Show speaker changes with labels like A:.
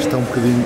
A: Está um bocadinho